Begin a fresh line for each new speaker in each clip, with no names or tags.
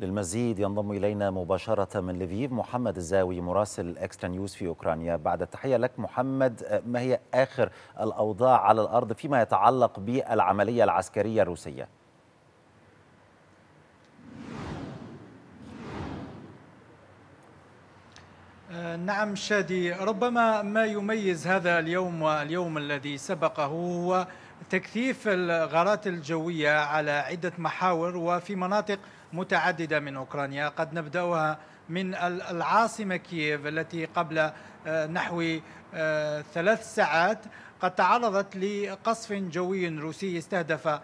للمزيد ينضم إلينا مباشرة من لفيف محمد الزاوي مراسل إكسترا نيوز في أوكرانيا بعد التحية لك محمد ما هي آخر الأوضاع على الأرض فيما يتعلق بالعملية العسكرية الروسية؟
نعم شادي ربما ما يميز هذا اليوم واليوم الذي سبقه هو تكثيف الغارات الجوية على عدة محاور وفي مناطق متعددة من أوكرانيا. قد نبدأها من العاصمة كييف التي قبل نحو ثلاث ساعات قد تعرضت لقصف جوي روسي استهدف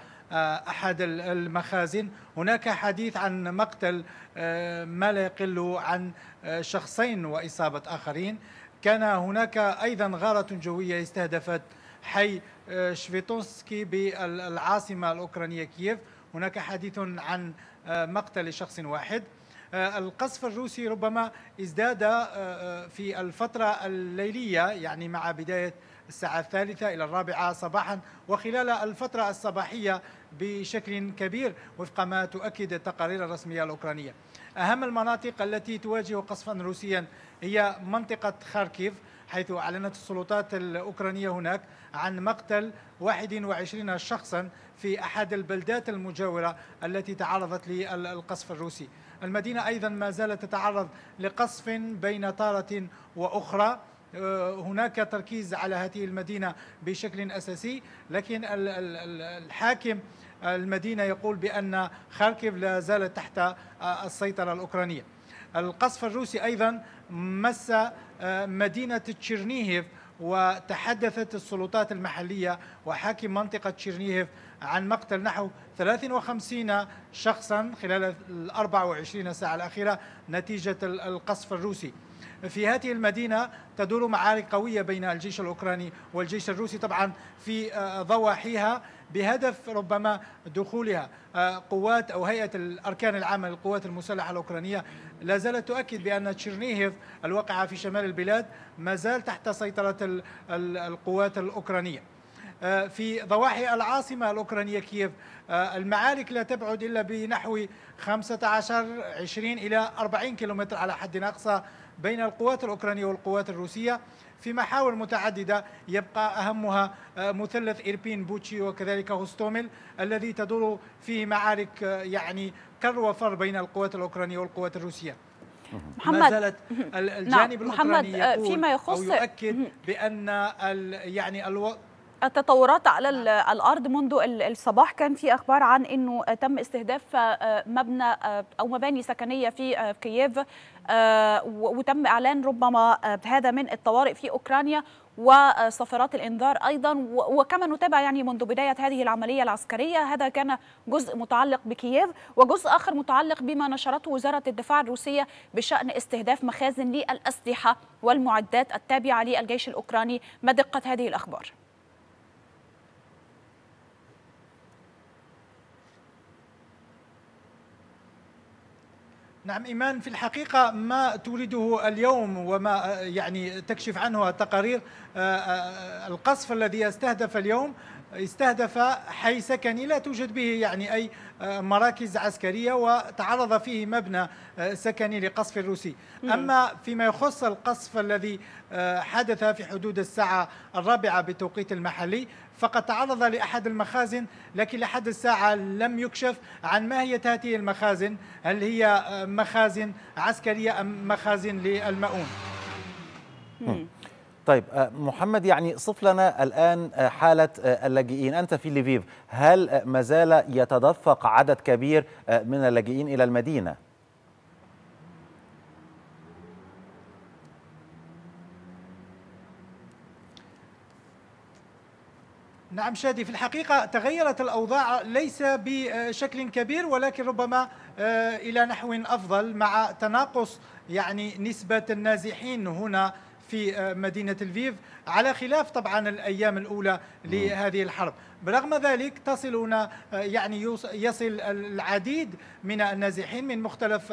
أحد المخازن. هناك حديث عن مقتل ما لا يقل عن شخصين وإصابة آخرين. كان هناك أيضا غارة جوية استهدفت حي شفيتونسكي بالعاصمة الأوكرانية كييف. هناك حديث عن مقتل شخص واحد. القصف الروسي ربما ازداد في الفترة الليلية يعني مع بداية الساعة الثالثة إلى الرابعة صباحا وخلال الفترة الصباحية بشكل كبير وفق ما تؤكد التقارير الرسمية الأوكرانية. أهم المناطق التي تواجه قصفا روسيا هي منطقة خاركيف. حيث أعلنت السلطات الأوكرانية هناك عن مقتل 21 شخصا في أحد البلدات المجاورة التي تعرضت للقصف الروسي. المدينة أيضا ما زالت تتعرض لقصف بين طارة وأخرى. هناك تركيز على هذه المدينة بشكل أساسي لكن الحاكم المدينة يقول بأن خاركيف لا زالت تحت السيطرة الأوكرانية. القصف الروسي أيضا مس مدينة تشيرنيهيف وتحدثت السلطات المحلية وحاكم منطقة تشيرنيهيف عن مقتل نحو 53 شخصا خلال ال 24 ساعة الأخيرة نتيجة القصف الروسي. في هذه المدينة تدور معارك قوية بين الجيش الأوكراني والجيش الروسي طبعا في ضواحيها بهدف ربما دخولها. قوات أو هيئة الأركان العامة للقوات المسلحة الأوكرانية لا زالت تؤكد بأن تشيرنيهيف الواقعة في شمال البلاد ما زال تحت سيطرة القوات الأوكرانية. في ضواحي العاصمة الأوكرانية كييف. المعارك لا تبعد إلا بنحو 15 20 إلى 40 كيلومتر على حد أقصى بين القوات الأوكرانية والقوات الروسية. في محاور متعددة يبقى أهمها مثلث إيربين بوتشي وكذلك هوستوميل الذي تدور فيه معارك يعني كر وفر بين القوات الأوكرانية والقوات الروسية.
محمد
ما زالت الجانب
نعم الأوكراني
محمد
يقول فيما يخص
أو يؤكد بأن يعني ألو...
التطورات على الأرض منذ الصباح كان في أخبار عن إنه تم استهداف مبنى أو مباني سكنية في كييف وتم إعلان ربما هذا من الطوارئ في أوكرانيا وصفارات الإنذار أيضا وكما نتابع يعني منذ بداية هذه العملية العسكرية هذا كان جزء متعلق بكييف وجزء آخر متعلق بما نشرته وزارة الدفاع الروسية بشأن استهداف مخازن للأسلحة والمعدات التابعة للجيش الأوكراني ما دقه هذه الأخبار.
نعم إيمان في الحقيقة ما تولده اليوم وما يعني تكشف عنه التقارير القصف الذي استهدف اليوم. استهدف حي سكني لا توجد به يعني أي مراكز عسكرية وتعرض فيه مبنى سكني لقصف الروسي. أما فيما يخص القصف الذي حدث في حدود الساعة الرابعة بالتوقيت المحلي فقد تعرض لأحد المخازن لكن لحد الساعة لم يكشف عن ماهية هذه المخازن. هل هي مخازن عسكرية أم مخازن للمؤون؟
طيب محمد يعني صف لنا الآن حالة اللاجئين أنت في ليفيف هل ما زال يتدفق عدد كبير من اللاجئين إلى المدينة؟
نعم شادي في الحقيقة تغيرت الأوضاع ليس بشكل كبير ولكن ربما إلى نحو أفضل مع تناقص يعني نسبة النازحين هنا في مدينة الفيف على خلاف طبعا الأيام الأولى لهذه الحرب. برغم ذلك تصلنا يعني يصل العديد من النازحين من مختلف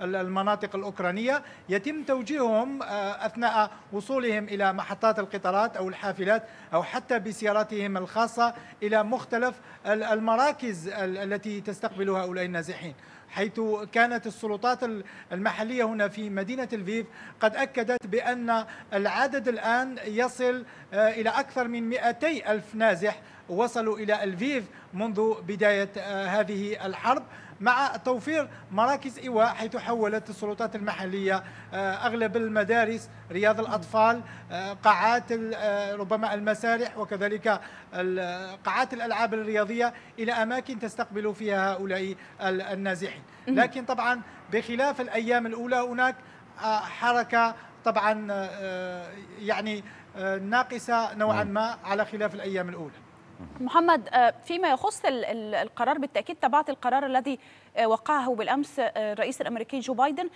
المناطق الأوكرانية. يتم توجيههم أثناء وصولهم إلى محطات القطارات أو الحافلات أو حتى بسياراتهم الخاصة إلى مختلف المراكز التي تستقبل هؤلاء النازحين. حيث كانت السلطات المحلية هنا في مدينة لفيف قد أكدت بأن العدد الآن يصل إلى أكثر من 200 ألف نازح وصلوا إلى الفيف منذ بداية هذه الحرب مع توفير مراكز إيواء حيث حولت السلطات المحلية أغلب المدارس رياض الأطفال قاعات ربما المسارح وكذلك قاعات الألعاب الرياضية إلى أماكن تستقبل فيها هؤلاء النازحين. لكن طبعا بخلاف الأيام الأولى هناك حركة طبعا يعني ناقصة نوعا ما على خلاف الأيام الأولى.
محمد فيما يخص القرار بالتأكيد تبعت القرار الذي وقعه بالأمس الرئيس الأمريكي جو بايدن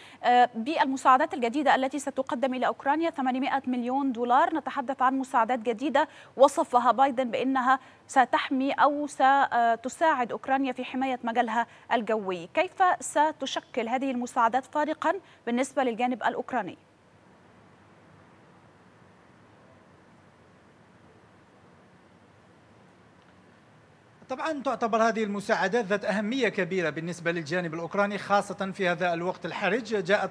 بالمساعدات الجديدة التي ستقدم إلى أوكرانيا 800 مليون دولار نتحدث عن مساعدات جديدة وصفها بايدن بأنها ستحمي أو ستساعد أوكرانيا في حماية مجالها الجوي، كيف ستشكل هذه المساعدات فارقا بالنسبة للجانب الأوكراني؟
طبعا تعتبر هذه المساعدات ذات أهمية كبيرة بالنسبة للجانب الأوكراني خاصة في هذا الوقت الحرج. جاء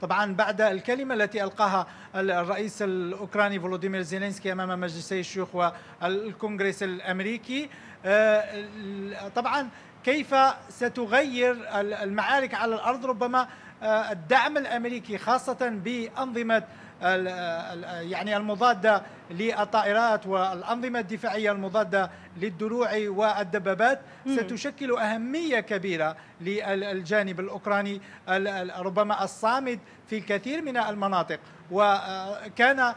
طبعا بعد الكلمة التي ألقاها الرئيس الأوكراني فولوديمير زيلينسكي أمام مجلسي الشيوخ والكونغرس الأمريكي. طبعا كيف ستغير المعارك على الأرض؟ ربما الدعم الأمريكي خاصة بأنظمة يعني المضادة للطائرات والأنظمة الدفاعية المضادة للدروع والدبابات ستشكل أهمية كبيرة للجانب الأوكراني ربما الصامد في الكثير من المناطق. وكان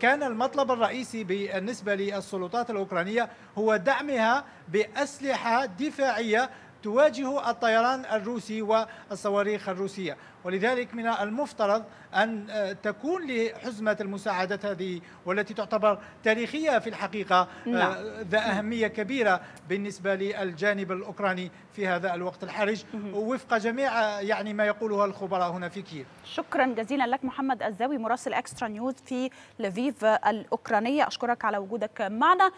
كان المطلب الرئيسي بالنسبة للسلطات الأوكرانية هو دعمها بأسلحة دفاعية تواجه الطيران الروسي والصواريخ الروسية. ولذلك من المفترض أن تكون لحزمة المساعدات هذه والتي تعتبر تاريخية في الحقيقة نعم. ذا أهمية كبيرة بالنسبة للجانب الأوكراني في هذا الوقت الحرج. وفق جميع يعني ما يقوله الخبراء هنا في كييف.
شكرا جزيلا لك محمد الزاوي مراسل اكسترا نيوز في لفيف الأوكرانية. أشكرك على وجودك معنا.